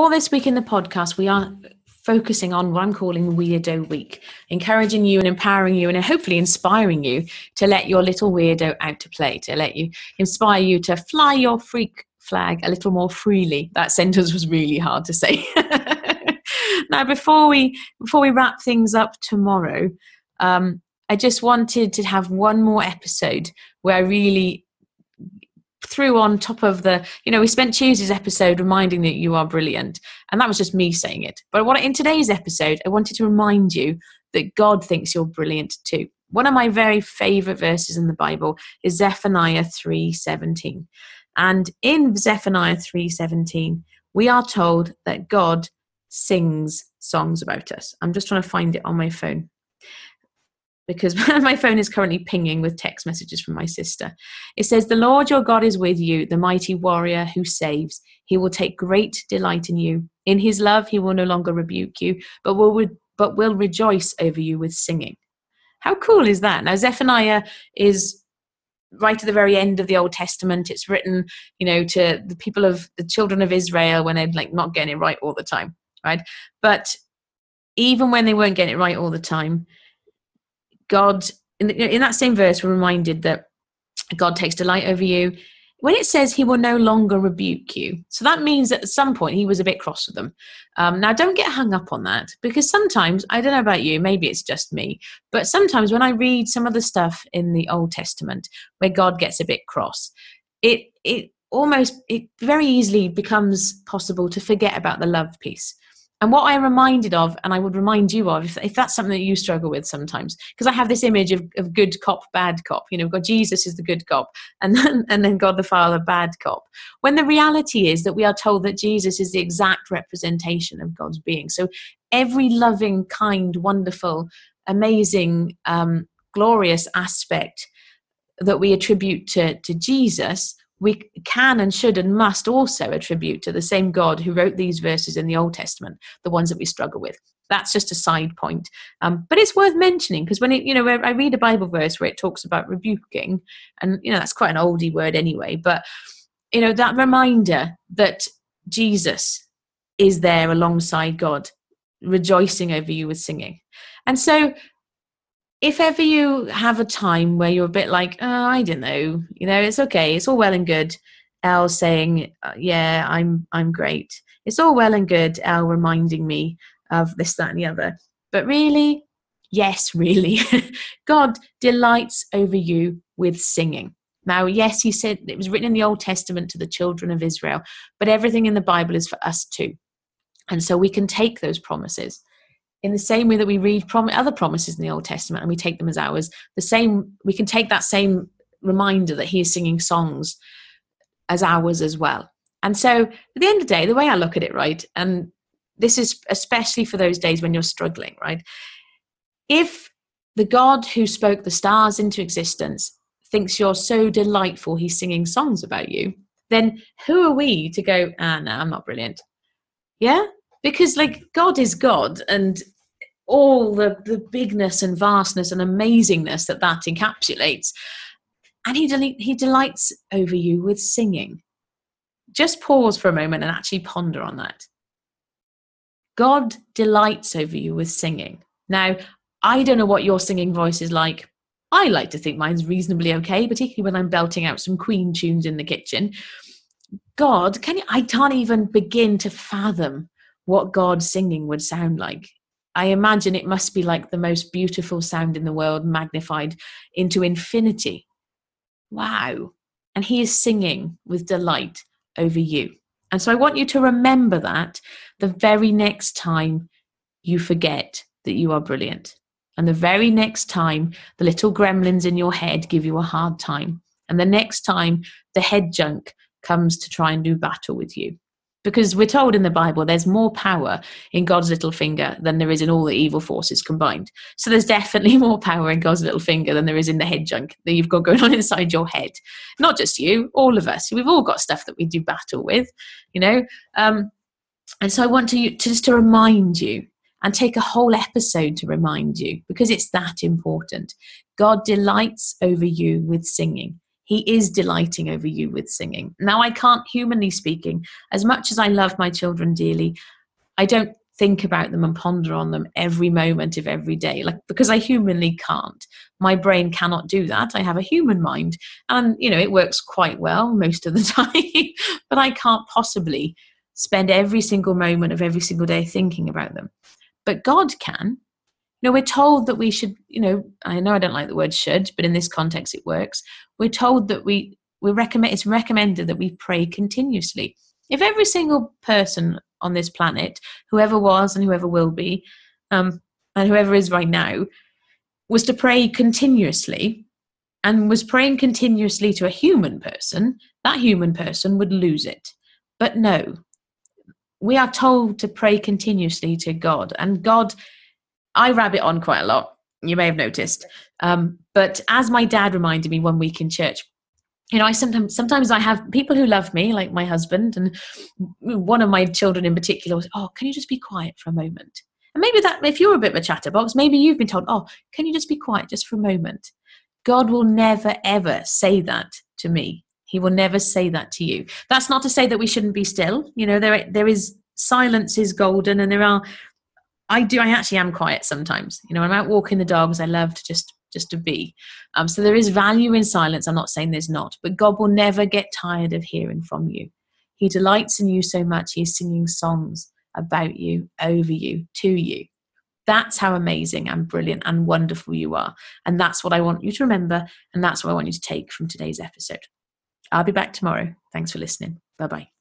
all this week in the podcast, we are focusing on what I'm calling Weirdo Week, encouraging you and empowering you and hopefully inspiring you to let your little weirdo out to play, to let you inspire you to fly your freak flag a little more freely. That sentence was really hard to say. now, before we before we wrap things up tomorrow, um, I just wanted to have one more episode where I really threw on top of the, you know, we spent Tuesday's episode reminding that you are brilliant, and that was just me saying it. But what in today's episode, I wanted to remind you that God thinks you're brilliant too. One of my very favorite verses in the Bible is Zephaniah 3:17. And in Zephaniah 3:17, we are told that God sings songs about us. I'm just trying to find it on my phone because my phone is currently pinging with text messages from my sister. It says, The Lord your God is with you, the mighty warrior who saves. He will take great delight in you. In his love, he will no longer rebuke you, but will, but will rejoice over you with singing. How cool is that? Now, Zephaniah is right at the very end of the Old Testament. It's written, you know, to the people of the children of Israel when they're like not getting it right all the time, right? But even when they weren't getting it right all the time, God, in, in that same verse, we're reminded that God takes delight over you. When it says he will no longer rebuke you, so that means that at some point he was a bit cross with them. Um, now, don't get hung up on that because sometimes, I don't know about you, maybe it's just me, but sometimes when I read some of the stuff in the Old Testament where God gets a bit cross, it, it almost, it very easily becomes possible to forget about the love piece. And what I'm reminded of, and I would remind you of, if, if that's something that you struggle with sometimes, because I have this image of, of good cop, bad cop. You know, God Jesus is the good cop, and then, and then God the Father, bad cop. When the reality is that we are told that Jesus is the exact representation of God's being. So every loving, kind, wonderful, amazing, um, glorious aspect that we attribute to, to Jesus we can and should and must also attribute to the same God who wrote these verses in the Old Testament, the ones that we struggle with. That's just a side point, um, but it's worth mentioning because when it, you know, I read a Bible verse where it talks about rebuking, and you know that's quite an oldie word anyway. But you know that reminder that Jesus is there alongside God, rejoicing over you with singing, and so if ever you have a time where you're a bit like, oh, I don't know, you know, it's okay, it's all well and good. Elle saying, uh, yeah, I'm I'm great. It's all well and good. Elle reminding me of this, that, and the other. But really, yes, really, God delights over you with singing. Now, yes, he said it was written in the Old Testament to the children of Israel, but everything in the Bible is for us too. And so we can take those promises in the same way that we read prom- other promises in the Old Testament and we take them as ours, the same we can take that same reminder that He is singing songs as ours as well. And so, at the end of the day, the way I look at it, right, and this is especially for those days when you're struggling, right? If the God who spoke the stars into existence thinks you're so delightful, he's singing songs about you, then who are we to go, ah, no, I'm not brilliant? Yeah? Because like God is God and all the, the bigness and vastness and amazingness that that encapsulates. And he, del- he delights over you with singing. Just pause for a moment and actually ponder on that. God delights over you with singing. Now, I don't know what your singing voice is like. I like to think mine's reasonably okay, particularly when I'm belting out some Queen tunes in the kitchen. God, can you, I can't even begin to fathom what God singing would sound like. I imagine it must be like the most beautiful sound in the world, magnified into infinity. Wow. And He is singing with delight over you. And so I want you to remember that the very next time you forget that you are brilliant. And the very next time the little gremlins in your head give you a hard time. And the next time the head junk comes to try and do battle with you because we're told in the Bible there's more power in God's little finger than there is in all the evil forces combined. So there's definitely more power in God's little finger than there is in the head junk that you've got going on inside your head. Not just you, all of us. We've all got stuff that we do battle with, you know. Um, and so I want to, to just to remind you and take a whole episode to remind you because it's that important. God delights over you with singing. He is delighting over you with singing. Now, I can't, humanly speaking, as much as I love my children dearly, I don't think about them and ponder on them every moment of every day like because i humanly can't. My brain cannot do that. I have a human mind and you know it works quite well most of the time but i can't possibly spend every single moment of every single day thinking about them. But god can you know we're told that we should you know i know i don't like the word should but in this context it works we're told that we we recommend it's recommended that we pray continuously if every single person on this planet, whoever was and whoever will be, um, and whoever is right now, was to pray continuously and was praying continuously to a human person, that human person would lose it. But no, we are told to pray continuously to God, and God, I rabbit on quite a lot. You may have noticed. Um, but as my dad reminded me one week in church, you know, I sometimes sometimes I have people who love me, like my husband, and one of my children in particular was, "Oh, can you just be quiet for a moment?" And maybe that, if you're a bit of a chatterbox, maybe you've been told, "Oh, can you just be quiet just for a moment?" God will never ever say that to me. He will never say that to you. That's not to say that we shouldn't be still. You know, there there is silence is golden, and there are. I do. I actually am quiet sometimes. You know, I'm out walking the dogs. I love to just just to be. Um, so there is value in silence. I'm not saying there's not, but God will never get tired of hearing from you. He delights in you so much, He's singing songs about you, over you, to you. That's how amazing and brilliant and wonderful you are. And that's what I want you to remember. And that's what I want you to take from today's episode. I'll be back tomorrow. Thanks for listening. Bye bye.